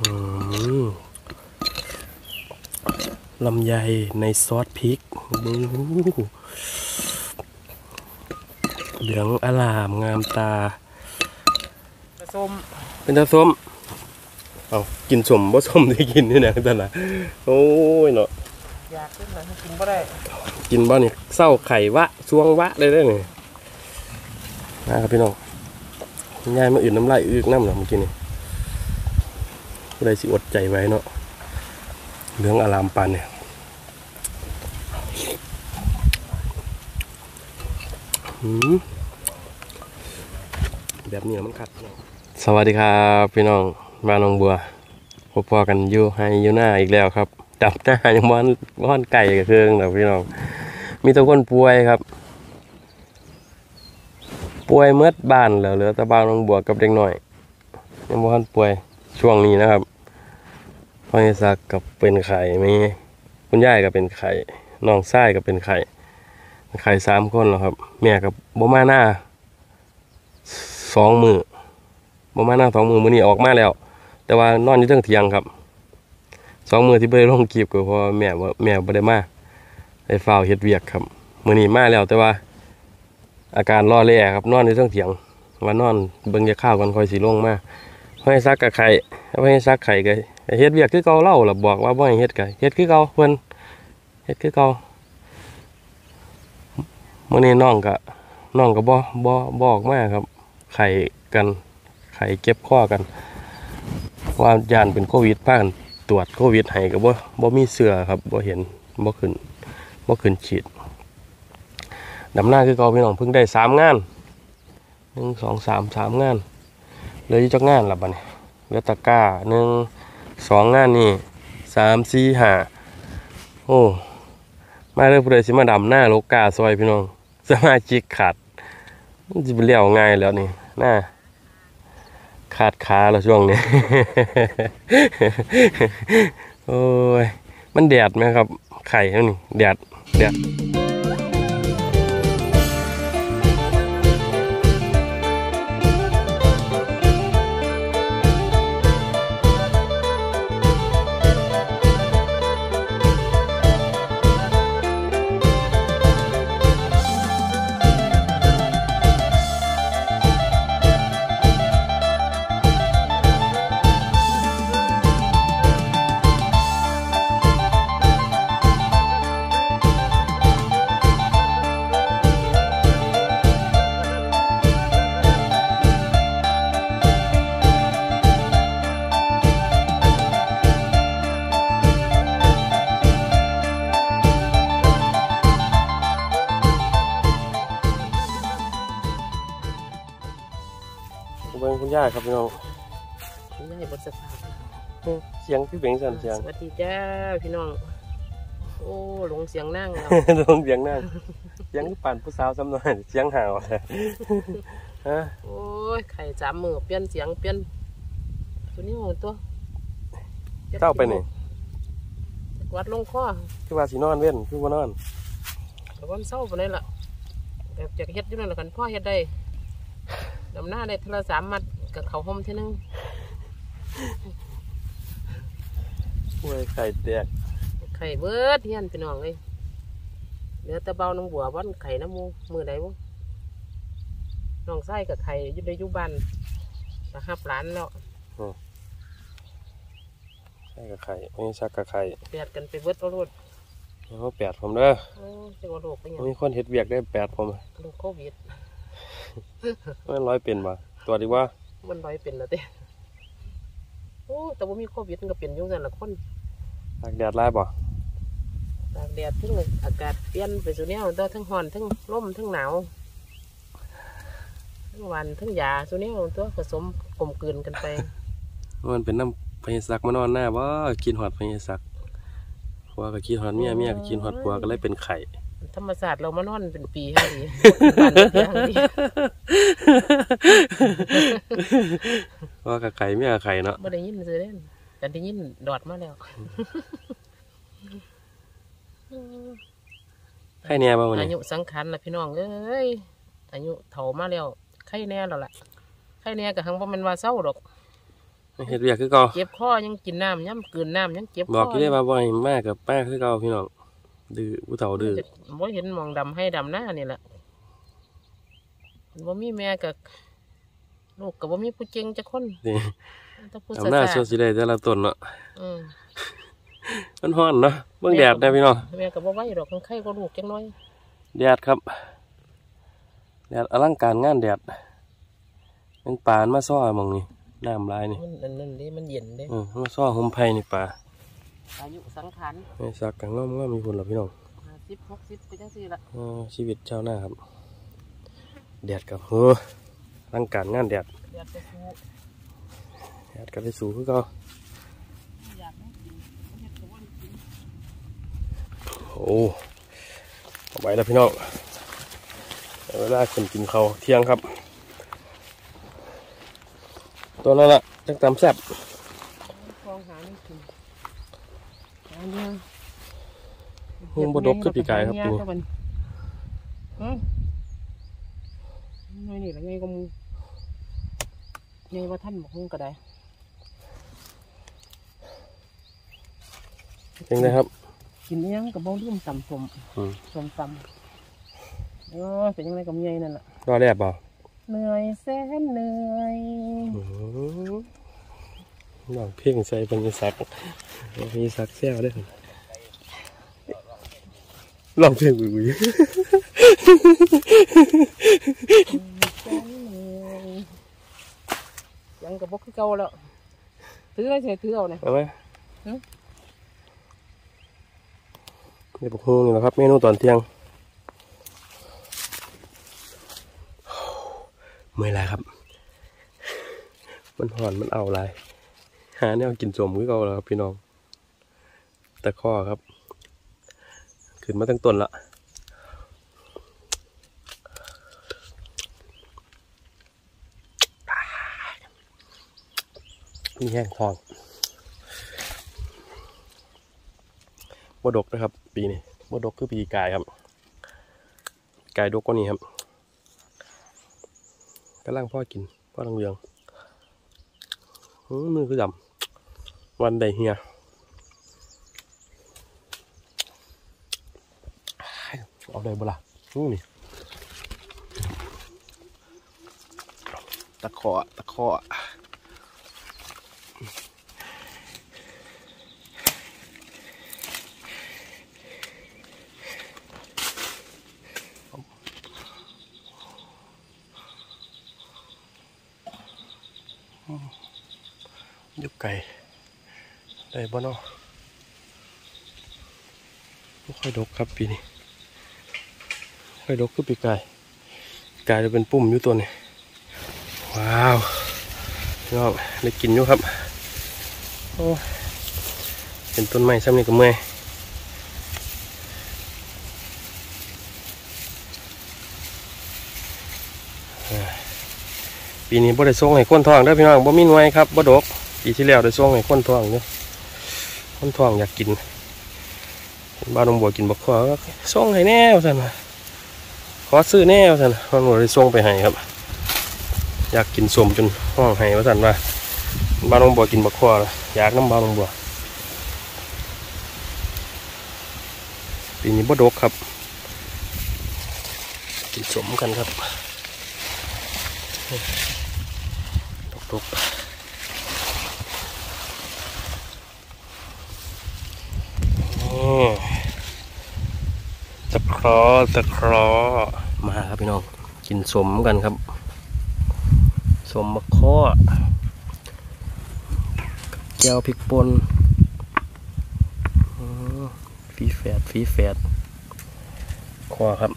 อืมลำไยในซอสพริกบูเหลืองอลามงามตาผสมเป็นตาส้ม เอากินสมบ่สมได้กินนี่นะตาละโอ้ยเนาะอยากขึ้นนะกินบ่ได้ กินบ้านี่เศร้าไข่วะสวงวะเลยได้นี่นะครับพี่น้องง่ายมาอื่นน้ำลายอึกน้ำเหรอเมื่อกี้นี่ ก็เลยสิอดใจไว้เนาะเหลืองอลามปานเนี่ยแบบนี้มันขัดสวัสดีครับพี่น้องมาหนองบัวพบพอกันอยู่ให้อยู่หน้าอีกแล้วครับจับหน้ายังบ้านบ้านไก่กับเครื่องนะพี่น้อง มีตัวคนป่วยครับ ป่วยเมื่อบ้านแล้วเหลือแต่บ้านหนองบัวกับเด็กหน่อยยังบ้านป่วยช่วงนี้นะครับ พ่อเอซักกับเป็นไข่มีคุณยายก็เป็นไข่น้องชายก็เป็นไข่ไข่สามคนแล้วครับ แม่กับบ่มาหน้าสองมือประมาณนั่งสองมือมือนี้ออกมาแล้ว แต่ว่านอนอยู่เทิงเทียงครับสองมือที่ไม่ได้ลงกีบก็เพราะแม่ว่าแม่ไม่ได้มาได้ฝ้าวเฮ็ดเวียกครับมือนี้มาแล้วแต่ว่า อาการรอแล่ครับนอนอยู่เทิงเทียงว่านอนเบิ่งยาข้าวกันคอยสีลงมาให้ซักกับไข่ให้ซักไข่ก็ เฮ็ดเวียกคือเก่าเล่าล่ะบอกว่าบ่ให้เฮ็ดก็เฮ็ดคือเก่าเพิ่นเฮ็ดคือเก่ามื้อนี้น้องก็น้องก็บ่บ่บ่ออกมาครับ ไข่กันไข่เก็บข้อกันว่าญาณเป็นโควิดพากันตรวจโควิดให้ก็บ่บ่มีเสื้อครับบ่เห็นบ่ขึ้นบ่ขึ้นฉีดดำหน้าคือเก่าพี่น้องเพิ่งได้สามงานหนึ่งสองสามสามงานเหลยจักงานละบัดนี้เหลือตะกร้าหนึ่ง สองงานนี่สามสี่ห้าโอ้มาเรื่อยผู้ใดสิมาดำหน้าโลกาซอยพี่น้องสมาชิกขาดมันจะเป็นเลี้ยวง่ายแล้วนี่หน้าขาดขาแล้วช่วงนี้ โอ้ย มันแดดไหมครับ ไข่แล้วนี่แดดแดด เบิ่งคุณย่าครับพี่น้องนี่ให้บทสภาพเสียงพี่เบ่งสั่นเสียงสวัสดีจ้าพี่น้อง โอ้หลงเสียงนั่งแล้วลงเสียงนั่นเสียงคือปั่นผู้สาวซ้ำหน่อยเสียงห่าวฮะโอ้ยไข่สามมือเปลี่ยนเสียงเปลี่ยนตัวนี้หัวตัวเจ้าไปนี่วัดลงคอคือว่าสีนอนเว้นคือว่านอนแต่ว่ามันเศร้าไปเลยล่ะแบบจะเฮ็ดอยู่นั่นแหละกันพ่อเฮ็ดได้ ดำหน้าได้เทละสามมัดกับเขาห่มเท่านึงป่วยไข่แตกไข่เบิดเฮียนพี่น้องเลยเหลือแต่เบาน้องบัววันไข่น้ำมูมือใดบุน้องไส้กับไข่อยุดในอยุบันนะครับร้านแล้วไข่กับไข่ไม่ซักกับไข่เปียดกันไปเบิดเอารดแล้วก็แปดผมเด้อโอ้จะว่าโรคไปหยังมีคนเฮ็ดเวียกได้แปดผมโรคโควิด มันร้อยเป็นบ่ตัวดีว่า มันร้อยเป็นแล้วเต้โอ้แต่ว่ามีโควิดมันก็เป็นอยุ่งแต่ละคนตากแดดไล่บ่ตากแดดทั้งอากาศเปลี่ยนไปสู่แนวตัวทั้งร้อนทั้งลมทั้งหนาวทั้งหวันทั้งยาสู่แนวตัวผสมกลมกลืนกันไปมันเป็นน้ำพญสักมานอนหน้าบ่กินหอดพญสักผัวก็กินหอดเมียเมียก็กินหอดผัวก็เลยเป็นไข่ ธรรมศาสตร์เรามานอนเป็นปีให้ดีบ้านเดียวดีว่ากับไข่เมียกับไข่เนาะไม่ได้ยินเลยเล่นแต่ได้ยินดอดมาแล้วไข่แหน่บ่วันอานี้ยุสังขารนะพี่น้องเอ้ยอายุเฒ่ามาแล้วไข้แน่แล้วล่ะไข้แน่กับหังว่ามันว่าเศร้าดอกเฮ็ดเวียกคือเก่าเจ็บคอยังกินน้ำยังกลืนน้ำยังเจ็บคอบอกอยู่ได้ว่าบ่ให้มากกับป้าคือเก่าพี่น้อง ดื้อผู้เฒ่าดื้อบ่เห็นหมองดำให้ดำหน้านี่แหละบ่มีแม่กับลูกกับบ่มีผู้เจงจะคนนี่ต้องผู้อำนาจสาโซสิได้แต่ละต้นเนาะอืมมันร้อนเนาะเบิ่งแดดนะพี่น้องแม่กับบ่ไหวดอกคนไข้ก็ลูกจังน้อยแดดครับแดดอลังการงานแดดเป็นปานมาซ้อหมองนี่น้ำลายนี่มันอันนั่นดิมันเย็นเด้เออมาซ้อห่มไผ่นี่ป่า อายุสังขารไม่ซักกังง่อมง่อมมีคนหรอพี่น้อง50 60ไปจังซี่ละเออชีวิตชาวนาครับแดดกับเฮ้ออลังการงานแดดเดี๋ยวไปสู้แดดกับไปสู่คือเก่าอยากให้กินเฮ็ดก็บ่ได้กินโอ้เอาไว้แล้วพี่น้องได้เวลาขึ้นกินข้าวเที่ยงครับ ตัวนั้นละจังตำแซ่บฟองหานี่กินหา เดียวหุ้งบดกขึ้นปีกายครับปีนี้อืมน้อยนี่ละไงก็มูไงว่าท่านบอกหุ้งก็ได้เป็นไงครับกินอิหยังกับบ่ลืมตำสมอืมสมตำเออเป็นยังไงกับเมียนั่นล่ะรอแรบเปล่าเหนื่อยแสนเหนื่อย อื้อหือลองเพ่งใส่เป็นยสักเป็นยสักแซ่บได้อลองเพ่งอุ้ยแสนเหนื่อยยังกับบ่คือเก่าแล้วถืออะไรใส่ถือเอาเนี่ยเอาไหมหือเดี๋ยวพวกฮูนี่แหละครับเมนูตอนเที่ยงเมื่อยไรครับ มันหอนมันเอาไร หาแนวกินสมคือเก่าแล้วครับพี่น้อง ตะข้อครับ ขึ้นมาตั้งต้นละมีแห้งทองบดกนะครับ ปีนี้บดกคือปีกายครับ กายดกกว่านี้ครับกำลังพ่อกินพ่อลังเรืองมือคือดำ วันใดเฮียเอาได้บ่ล่ะ ไก่ได้บ่เนาะไม่ค่อยดกครับปีนี้ค่อยดกคือปีกายกายจะเป็นปุ่มอยู่ตัวนี้ว้าวพี่น้องได้กินอยู่ครับโอ้เป็นต้นไม้ซ้ำนี่ก็เมื่อยปีนี้บ่ได้ส่งให้คนทองเด้อพี่น้องบ่มีหน่วยครับบ่ดกปีที่แล้วได้ส่งให้คนทองเด้อ คนท้องอยากกินบ้านนมบัวกินบักขวาส่งให้แน่ว่าซั่นนะขอซื้อแน่ว่าซั่นบ้านนมบัวได้ส่งไปให้ครับ อยากกินสมจนห้องให้ว่าสันว่าบ้านนมบัวกินบักขวาอยากน้ำบ้านนมบัวปีนี้บ่ดกครับ กินสมกันครับดกๆนี่ตะเค ราะห์ตะคราะห์มาครับพี่น้อง กินสมกันครับ สมมะข้อแก้วพริกป่นฟีแฟดฟีแฟดข้อครับ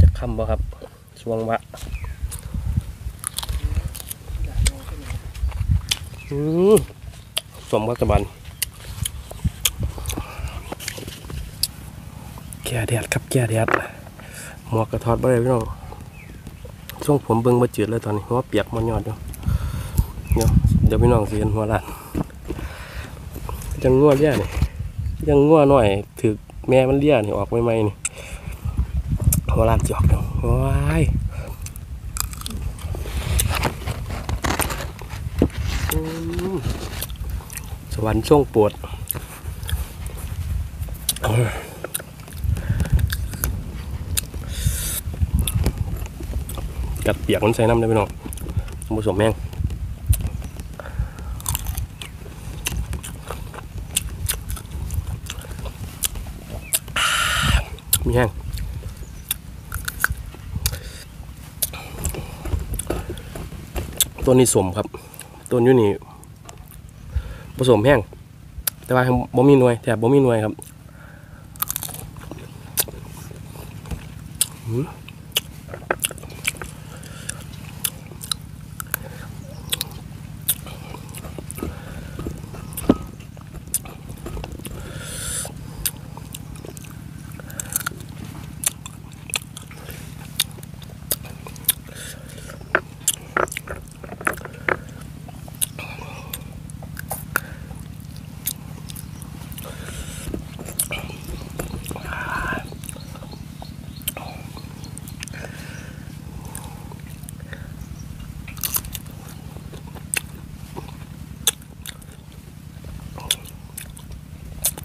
จะคำบ่ครับช่วงวะอืม สมกัตะบันแก่แดดครับแก่แดดหมวกกระทอดบ่ได้พี่น้องช่วงผมเบิ่งมาจืดเลยตอนนี้หัวเปียกมันยอดอยู่เดี๋ยวเดี๋ยวพี่น้องสิเห็นหัวล้านยังงัวเลี้ยนี่ยังงัวหน่อยถือแม่มันเลี้ยนี่ออกใหม่ๆนี่หัวลานจอกเนาะว้ายอืมส วรรค์ช่วงปวดกัดเปียกมันใส่น้ำได้ไหมน้องผสมแม่งมีแห้งตัวนี้สมครับ ตัวนี้นี่ ผสมแห้งแต่ว่าบ่มีหน่วยแถบบ่มีหน่วยครับ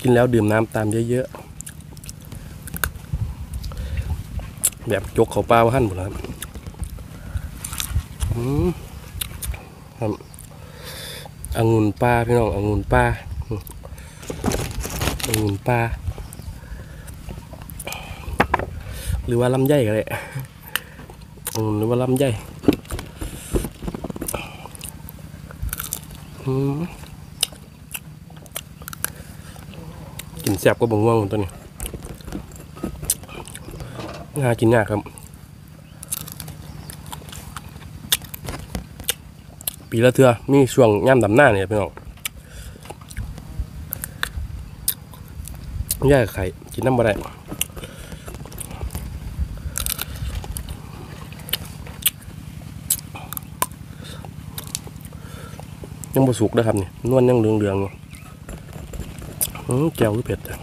กินแล้วดื่มน้ำตามเยอะๆ แบบจกเขาปลาหั่นหมดแล้วครับอืมครังุ่นปลาพี่น้ององุ่นปลาอืมองุ่นปลาหรือว่าลำไยก็ได้องุ่นหรือว่าลำไยอืม กิน แซ่บก็บ่ง่วงตัวนี้งากินยากครับ ปีละเทือมีช่วงย่ำดำหน้าเนี่ยพี่น้องย่ากไข่กินน้ำบ่ได้ยังบ่สุกนะครับเนี่ยนวลยังเหลืองๆอยู่ อืมแก้วคือเผ็ดจัง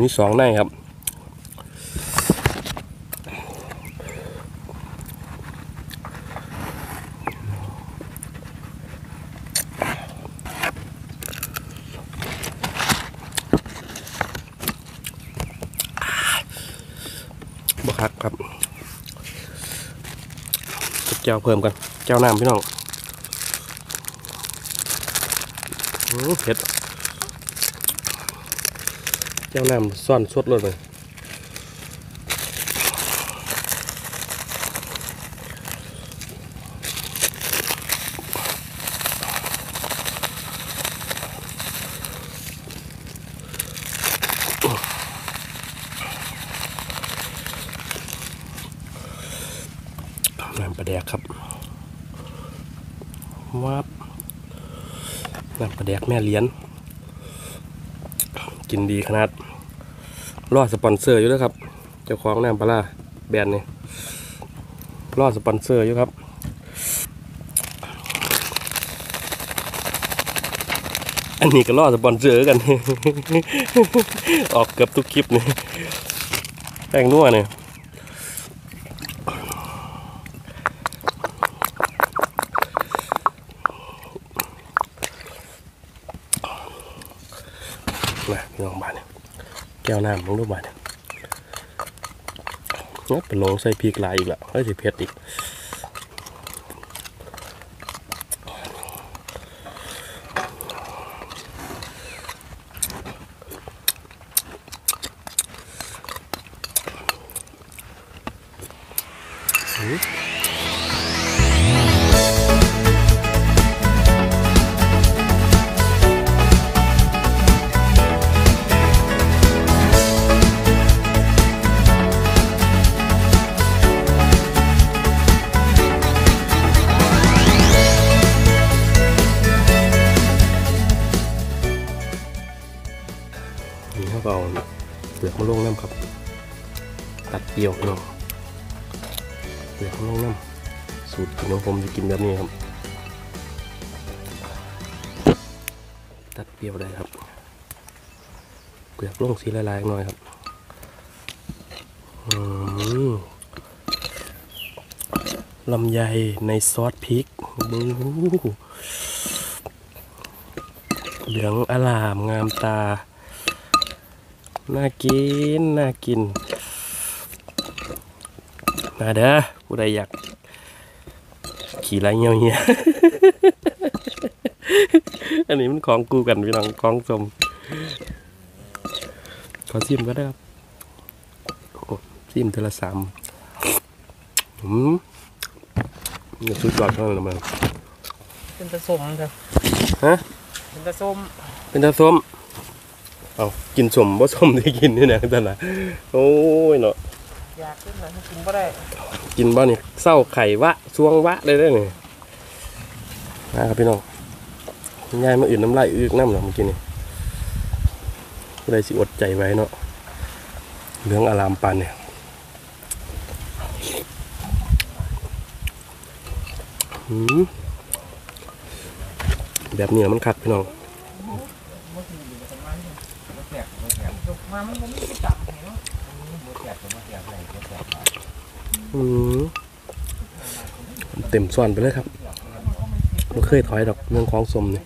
นี่สองในครับ บคักครับแก้วเพิ่มกันแก้วน้ำพี่น้องเผ็ดแก้วน้ำซ่อนสดเลยเลย น้ำปลาแดกครับวับน้ำปลาแดกแม่เลี้ยน กินดีขนาดรอดสปอนเซอร์อยู่แล้วครับ เจ้าของน้ำปลาร้าแบรนด์นี่รอดสปอนเซอร์อยู่ครับอันนี้ก็รอดสปอนเซอร์กัน ออกเกือบทุกคลิปนี่แป้งนัวเนี่ย มาพี่น้องบ้านเนี่ยแก้วน้ำของลูกบ้านเนี่ยเป็นลงใส่พริกลายอีกแล้วเฮ้ยสิเผ็ดอีก เปรี้ยวเนาะเปลือกมะลงน้ำสูตรกินของผมจะกินแบบนี้ครับ ตัดเปรี้ยวได้ครับ เปลือกลงสีละลายๆหน่อยครับอืมลำไยในซอสพริกบูเหลืองอลามงามตา น่ากิน น่ากิน มาเด้อผู้ใดอยาก ขี่ไรเงี้ยวเงี้ยอันนี้มันของกูกันพี่น้องของสมขอซิมก็ได้ครับโอ้ซิมเทอละสามอืมนี่สุดยอดเท่านั้นละมันเป็นตะสมเถอะฮะเป็นตะส้มเป็นตาส้มเอากินสมบ่สมได้กินนี่นะท่านนะโอ้ยเนาะ อยากขึ้นนะให้กินบ่ได้กินบ้านี่เศร้าไข่วะช่วงวะเลยได้อนี่นะครับพี่น้องยายมาอื่นน้ำลายอึกน้ำหรอเมื่อกี้นี่ก็เลยสิอดใจไว้เนาะเรื่องอารามปันเนี่ยหืมแบบนี้มันคักพี่น้อง มามันบ่มีที่จับ เนาะอืมเต็มส่วนไปเลยครับไม่เคยถอยดอกเรื่องของสมเนี่ย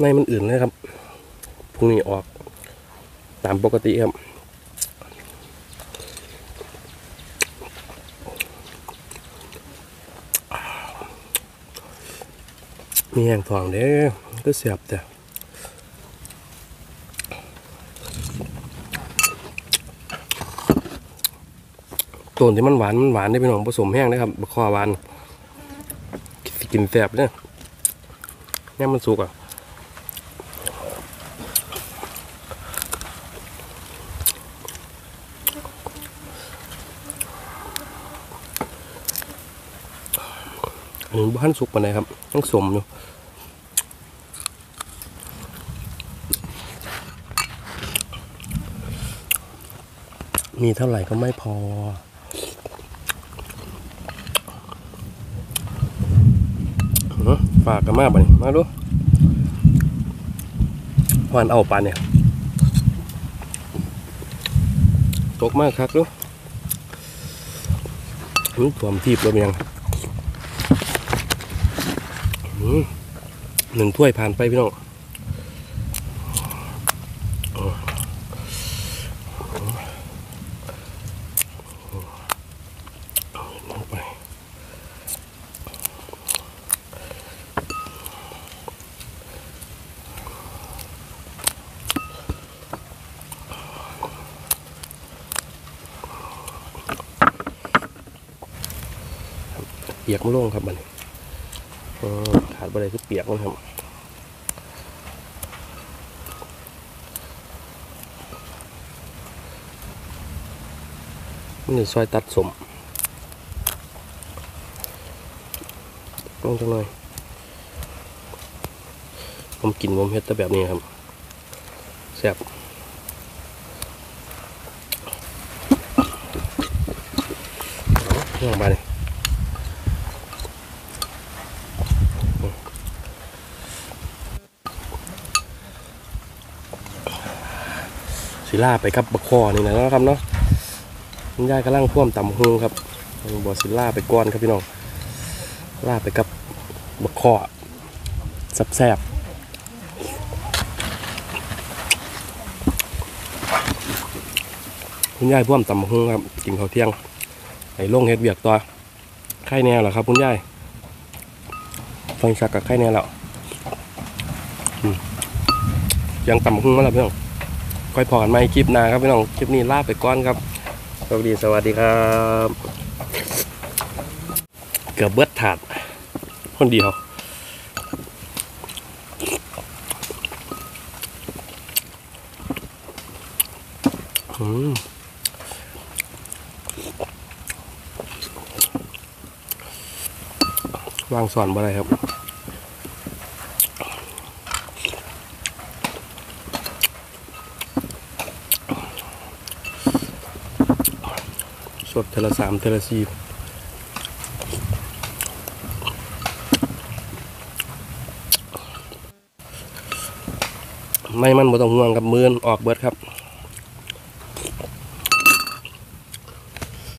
ในมันอื่นเลยครับพรุ่งนี้ออกตามปกติครับ มีแห้งทองเด้อก็เสียบแต่ต้นที่มันหวานมันหวานได้เป็นของผสมแห้งนะครับบะคอหวานสิกินแสบเนี่ยเนี่ยมันสุกอะ นนี้บ้านสุกปานใดครับต้องสมอยู่มีเท่าไหร่ก็ไม่พอ ฝากกันมาบ่นี่มาดูวานเอาปานเนี่ย ตกมากครับดูอื้อถ่วมทีบแล้วเมียง หนึ่งถ้วยผ่านไปพี่น้องเปียกมะล่งครับมัน อขาดอะไรคือเปียกมันครับนจะซอยตัดสมลงจังเลยผมกินผมเฮ็ดแต่แบบนี้ครับแซ่บลงมาเลย ลาไปกับบักคอนี่นะครับเนาะคุณยายกำลังพ่วมต่ำหงครับบอสิล่าไปก้อนครับพี่น้องลาไปกับบะคอแซบคุณยายพ่วมต่ำหงครับกินข้าวเที่ยงไอ้ลงเฮ็ดเบียกตัวไข่แนวเหรอครับคุณยายฟังชักกับไข่แนวแล้วอืมยังต่ำหุ่งมาแล้วพี่น้อง ค่อยพอกันไหมคลิปหน้าครับพี่น้องคลิปนี้ลาไปก่อนครับสวัสดีสวัสดีครับ เกือบเบิดถาดคนเดียวอืมวางสอนบ่ได้ครับ ดเทละสามเทละสี่ไม่มันบ่ต้องห่วงกับมือนออกเบิดครับ